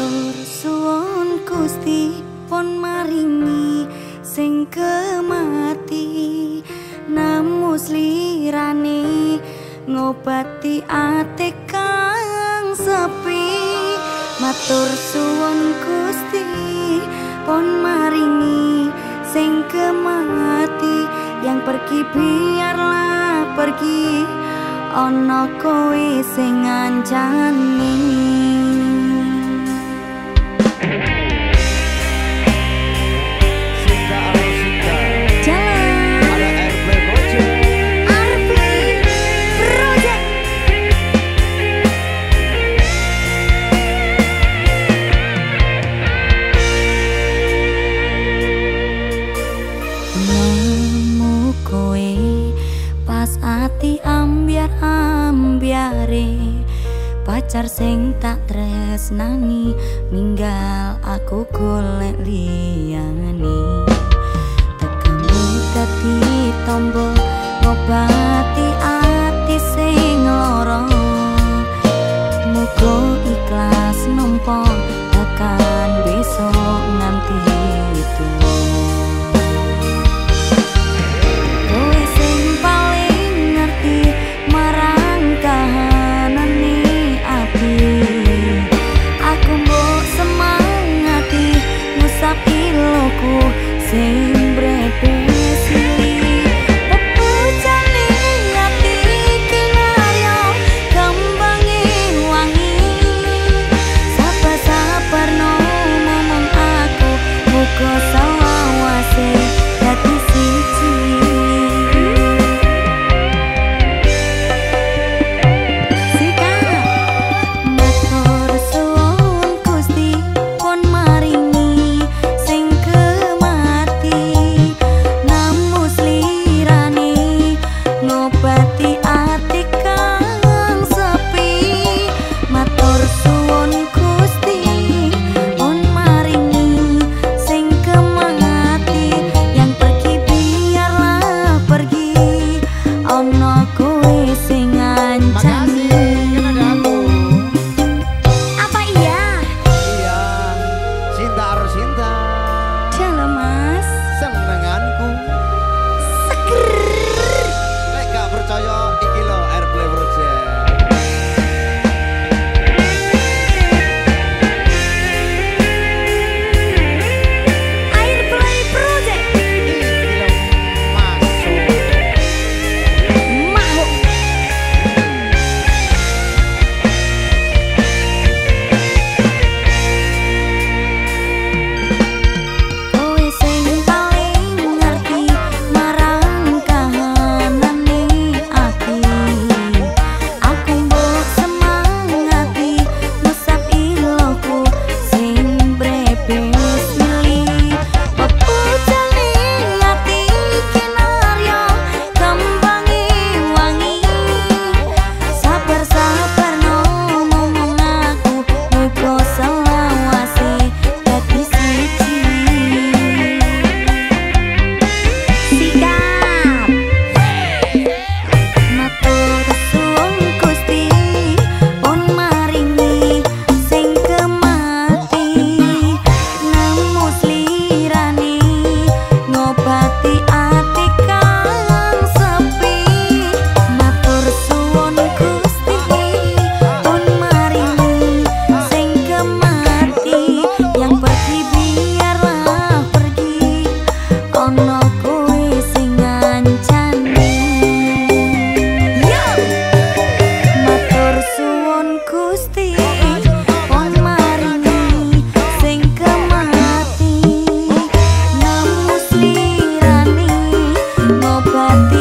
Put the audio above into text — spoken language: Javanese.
matur suwun Gusti pon maringi sing kemati. Namus lirane ngobati ati kang sepi. Matur suwun Gusti pon maringi sing kemati. Yang pergi biarlah pergi ana kowe sing ngancani mati ambiar ambiare. Pacar sing tak tresnani ninggal aku golek liyane. Tekan dadi tombo ngobati ati sing lara. Muga ikhlas numpang tekan besok nganti itu say saat obati